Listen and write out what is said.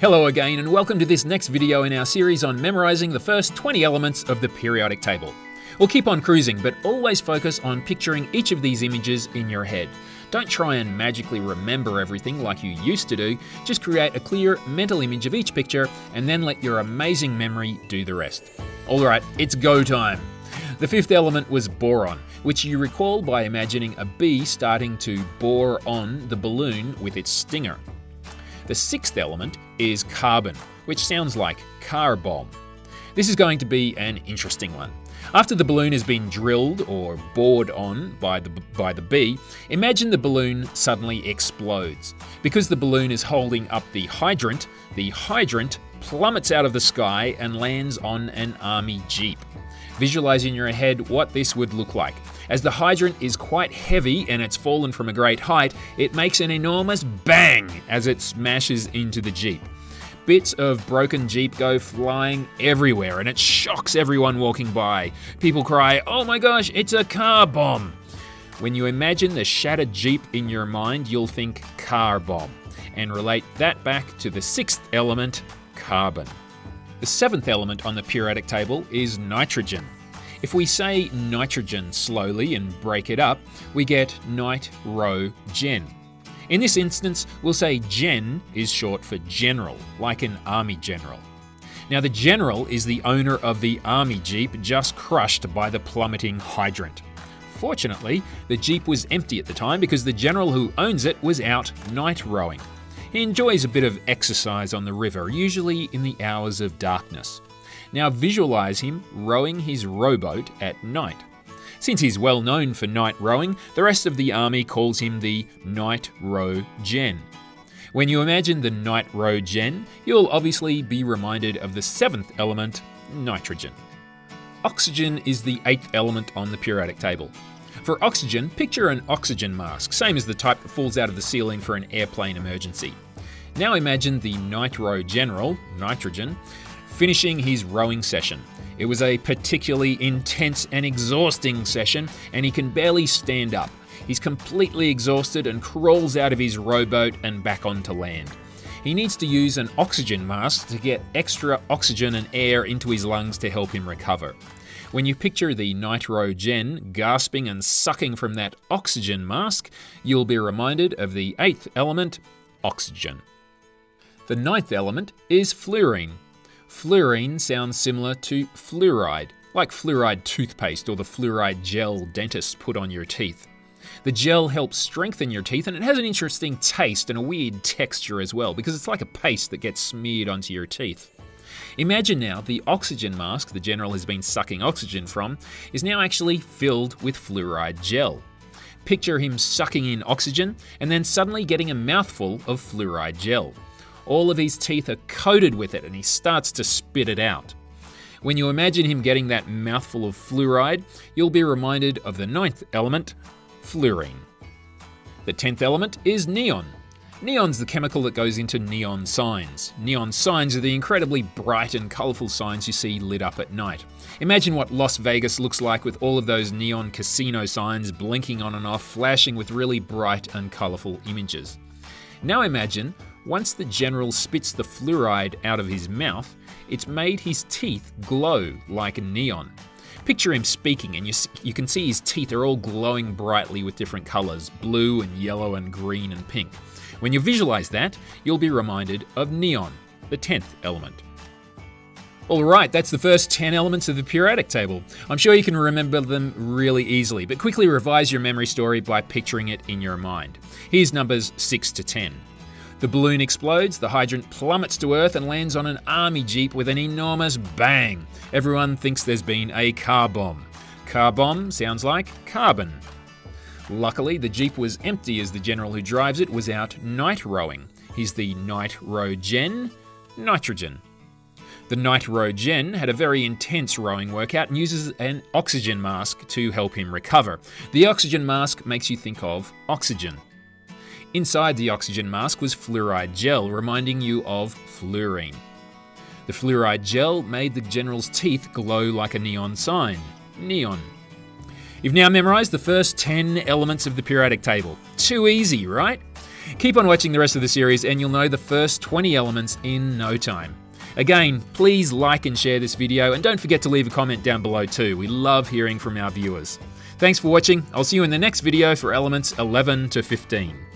Hello again, and welcome to this next video in our series on memorizing the first 20 elements of the periodic table. We'll keep on cruising, but always focus on picturing each of these images in your head. Don't try and magically remember everything like you used to do, just create a clear mental image of each picture and then let your amazing memory do the rest. Alright, it's go time! The fifth element was boron, which you recall by imagining a bee starting to bore on the balloon with its stinger. The sixth element is carbon, which sounds like car bomb. This is going to be an interesting one. After the balloon has been drilled or bored on by the, by the bee, imagine the balloon suddenly explodes. Because the balloon is holding up the hydrant, the hydrant plummets out of the sky and lands on an army jeep. Visualize in your head what this would look like. As the hydrant is quite heavy and it's fallen from a great height, it makes an enormous bang as it smashes into the Jeep. Bits of broken Jeep go flying everywhere and it shocks everyone walking by. People cry, Oh my gosh, it's a car bomb! When you imagine the shattered Jeep in your mind, you'll think car bomb and relate that back to the sixth element, carbon. The seventh element on the periodic table is nitrogen. If we say nitrogen slowly and break it up, we get nit-ro-gen. In this instance, we'll say gen is short for general, like an army general. Now, the general is the owner of the army jeep just crushed by the plummeting hydrant. Fortunately, the jeep was empty at the time because the general who owns it was out night rowing. He enjoys a bit of exercise on the river, usually in the hours of darkness. Now visualize him rowing his rowboat at night. Since he's well known for night rowing, the rest of the army calls him the Night Row Gen. When you imagine the Night Row Gen, you'll obviously be reminded of the seventh element, nitrogen. Oxygen is the eighth element on the periodic table. For oxygen, picture an oxygen mask, same as the type that falls out of the ceiling for an airplane emergency. Now imagine the Nitro General, nitrogen, finishing his rowing session. It was a particularly intense and exhausting session, and he can barely stand up. He's completely exhausted and crawls out of his rowboat and back onto land. He needs to use an oxygen mask to get extra oxygen and air into his lungs to help him recover. When you picture the nitrogen gasping and sucking from that oxygen mask, you'll be reminded of the eighth element, oxygen. The ninth element is fluorine. Fluorine sounds similar to fluoride, like fluoride toothpaste or the fluoride gel dentists put on your teeth. The gel helps strengthen your teeth and it has an interesting taste and a weird texture as well because it's like a paste that gets smeared onto your teeth. Imagine now the oxygen mask the general has been sucking oxygen from is now actually filled with fluoride gel. Picture him sucking in oxygen and then suddenly getting a mouthful of fluoride gel all of his teeth are coated with it and he starts to spit it out. When you imagine him getting that mouthful of fluoride, you'll be reminded of the ninth element, fluorine. The tenth element is neon. Neon's the chemical that goes into neon signs. Neon signs are the incredibly bright and colourful signs you see lit up at night. Imagine what Las Vegas looks like with all of those neon casino signs blinking on and off, flashing with really bright and colourful images. Now imagine once the general spits the fluoride out of his mouth, it's made his teeth glow like neon. Picture him speaking, and you, you can see his teeth are all glowing brightly with different colours blue and yellow and green and pink. When you visualize that, you'll be reminded of neon, the 10th element. Alright, that's the first 10 elements of the periodic table. I'm sure you can remember them really easily, but quickly revise your memory story by picturing it in your mind. Here's numbers 6 to 10. The balloon explodes, the hydrant plummets to Earth and lands on an army jeep with an enormous bang. Everyone thinks there's been a car bomb. Car bomb sounds like carbon. Luckily, the jeep was empty as the general who drives it was out night rowing. He's the night row gen, nitrogen. The night row gen had a very intense rowing workout and uses an oxygen mask to help him recover. The oxygen mask makes you think of oxygen. Inside the oxygen mask was fluoride gel, reminding you of fluorine. The fluoride gel made the general's teeth glow like a neon sign. Neon. You've now memorized the first 10 elements of the periodic table. Too easy, right? Keep on watching the rest of the series and you'll know the first 20 elements in no time. Again, please like and share this video and don't forget to leave a comment down below too. We love hearing from our viewers. Thanks for watching. I'll see you in the next video for elements 11 to 15.